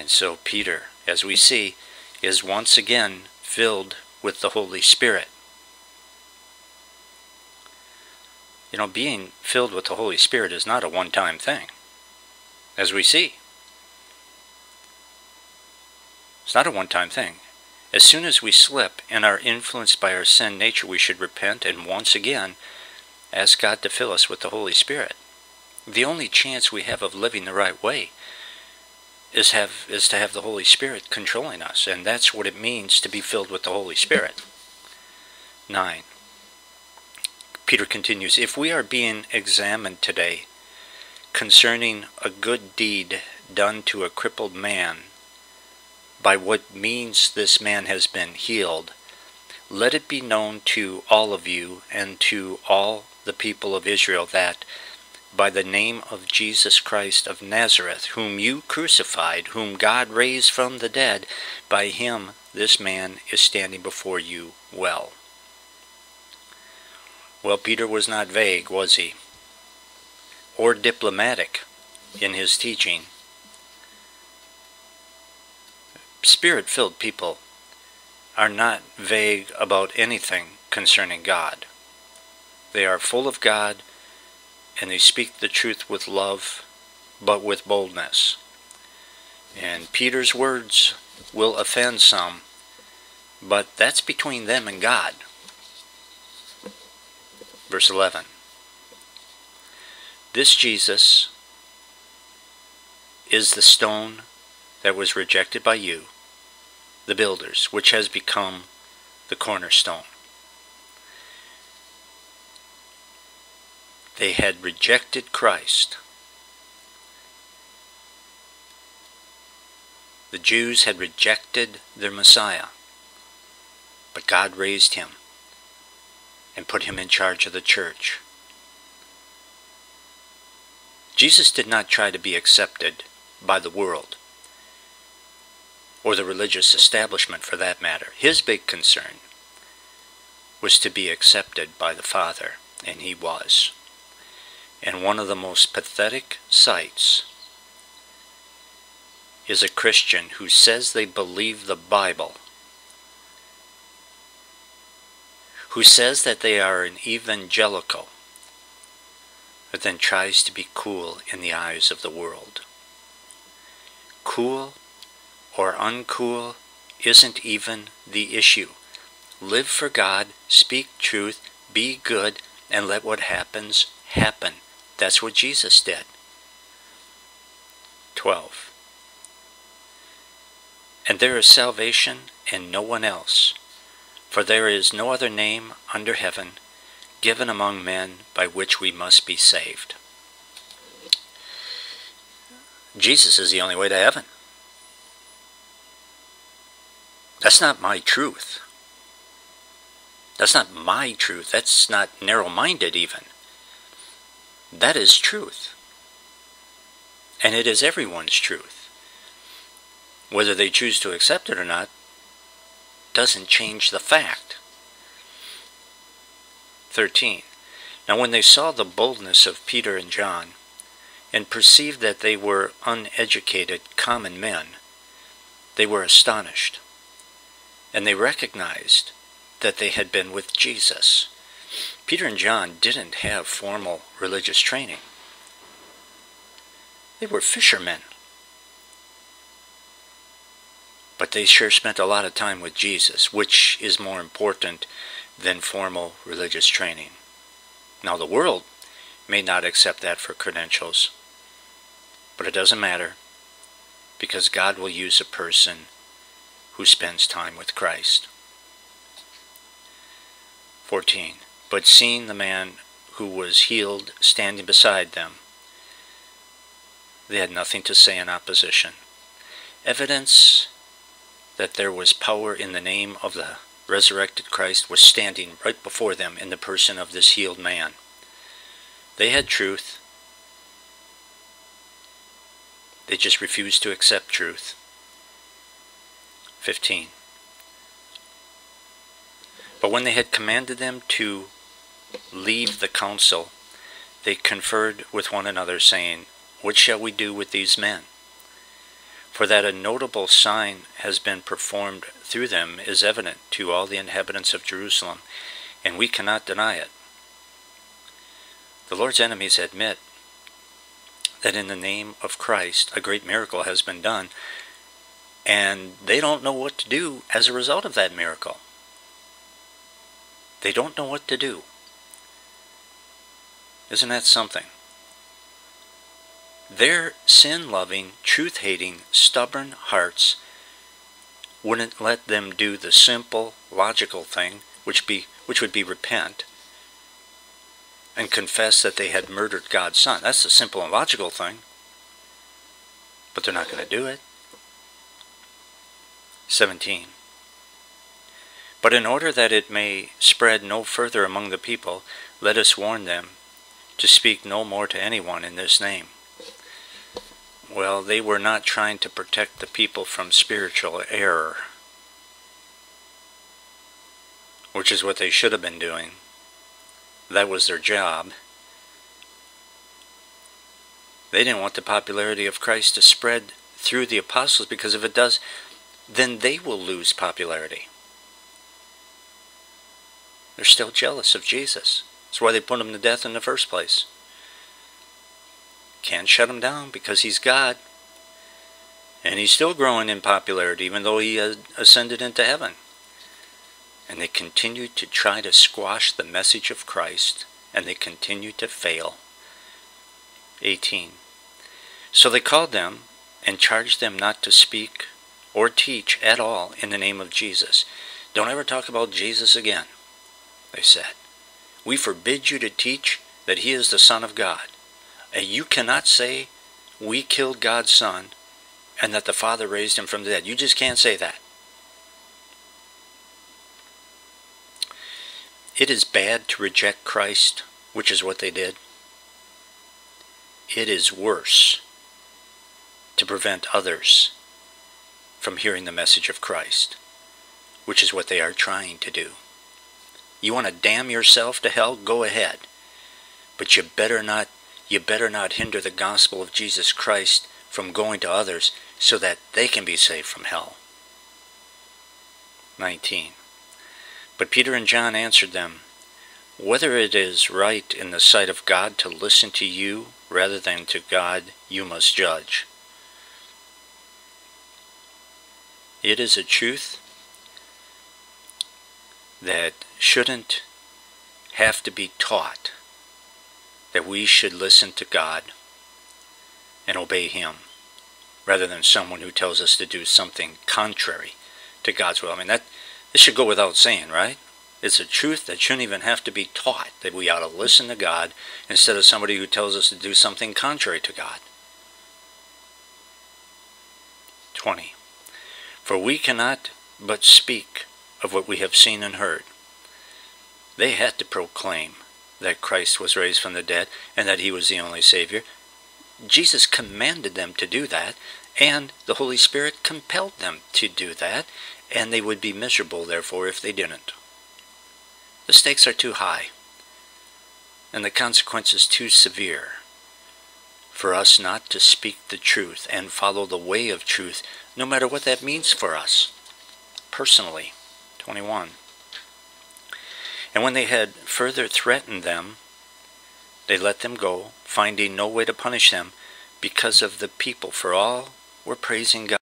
And so Peter, as we see, is once again filled with the Holy Spirit. You know, being filled with the Holy Spirit is not a one time thing, as we see. It's not a one time thing. As soon as we slip and are influenced by our sin nature, we should repent and once again ask God to fill us with the Holy Spirit. The only chance we have of living the right way is have is to have the Holy Spirit controlling us, and that's what it means to be filled with the Holy Spirit. 9. Peter continues, if we are being examined today concerning a good deed done to a crippled man, by what means this man has been healed, let it be known to all of you and to all the people of Israel that by the name of Jesus Christ of Nazareth, whom you crucified, whom God raised from the dead, by him this man is standing before you well. Well, Peter was not vague, was he? Or diplomatic in his teaching. Spirit filled people are not vague about anything concerning God. They are full of God and they speak the truth with love, but with boldness. And Peter's words will offend some, but that's between them and God. Verse 11 This Jesus is the stone that was rejected by you, the builders, which has become the cornerstone. They had rejected Christ. The Jews had rejected their Messiah, but God raised him and put him in charge of the church. Jesus did not try to be accepted by the world, or the religious establishment for that matter. His big concern was to be accepted by the Father, and he was and one of the most pathetic sights is a Christian who says they believe the Bible, who says that they are an evangelical, but then tries to be cool in the eyes of the world. Cool or uncool isn't even the issue. Live for God, speak truth, be good, and let what happens happen. That's what Jesus did. 12. And there is salvation in no one else, for there is no other name under heaven given among men by which we must be saved. Jesus is the only way to heaven. That's not my truth. That's not my truth. That's not narrow minded, even. That is truth. And it is everyone's truth. Whether they choose to accept it or not doesn't change the fact. 13. Now, when they saw the boldness of Peter and John, and perceived that they were uneducated, common men, they were astonished, and they recognized that they had been with Jesus. Peter and John didn't have formal religious training. They were fishermen. But they sure spent a lot of time with Jesus, which is more important than formal religious training. Now, the world may not accept that for credentials, but it doesn't matter because God will use a person who spends time with Christ. 14. But seeing the man who was healed standing beside them, they had nothing to say in opposition. Evidence that there was power in the name of the resurrected Christ was standing right before them in the person of this healed man. They had truth. They just refused to accept truth. 15. But when they had commanded them to leave the council, they conferred with one another, saying, What shall we do with these men? For that a notable sign has been performed through them is evident to all the inhabitants of Jerusalem, and we cannot deny it. The Lord's enemies admit that in the name of Christ a great miracle has been done, and they don't know what to do as a result of that miracle. They don't know what to do. Isn't that something? Their sin loving, truth hating, stubborn hearts wouldn't let them do the simple, logical thing, which, be, which would be repent and confess that they had murdered God's Son. That's the simple and logical thing. But they're not going to do it. 17. But in order that it may spread no further among the people, let us warn them to speak no more to anyone in this name. Well, they were not trying to protect the people from spiritual error, which is what they should have been doing. That was their job. They didn't want the popularity of Christ to spread through the apostles because if it does, then they will lose popularity. They're still jealous of Jesus. That's why they put him to death in the first place. Can't shut him down because he's God. And he's still growing in popularity even though he uh, ascended into heaven. And they continue to try to squash the message of Christ, and they continue to fail. 18. So they called them and charged them not to speak or teach at all in the name of Jesus. Don't ever talk about Jesus again, they said. We forbid you to teach that he is the Son of God. And you cannot say, We killed God's Son and that the Father raised him from the dead. You just can't say that. It is bad to reject Christ, which is what they did. It is worse to prevent others from hearing the message of Christ, which is what they are trying to do. You want to damn yourself to hell? Go ahead. But you better not you better not hinder the gospel of Jesus Christ from going to others so that they can be saved from hell. 19. But Peter and John answered them, Whether it is right in the sight of God to listen to you rather than to God, you must judge. It is a truth that shouldn't have to be taught that we should listen to God and obey Him rather than someone who tells us to do something contrary to God's will. I mean, that this should go without saying, right? It's a truth that shouldn't even have to be taught that we ought to listen to God instead of somebody who tells us to do something contrary to God. 20. For we cannot but speak of what we have seen and heard. They had to proclaim that Christ was raised from the dead and that he was the only Savior. Jesus commanded them to do that, and the Holy Spirit compelled them to do that, and they would be miserable, therefore, if they didn't. The stakes are too high, and the consequences too severe for us not to speak the truth and follow the way of truth, no matter what that means for us personally. 21. And when they had further threatened them, they let them go, finding no way to punish them because of the people, for all were praising God.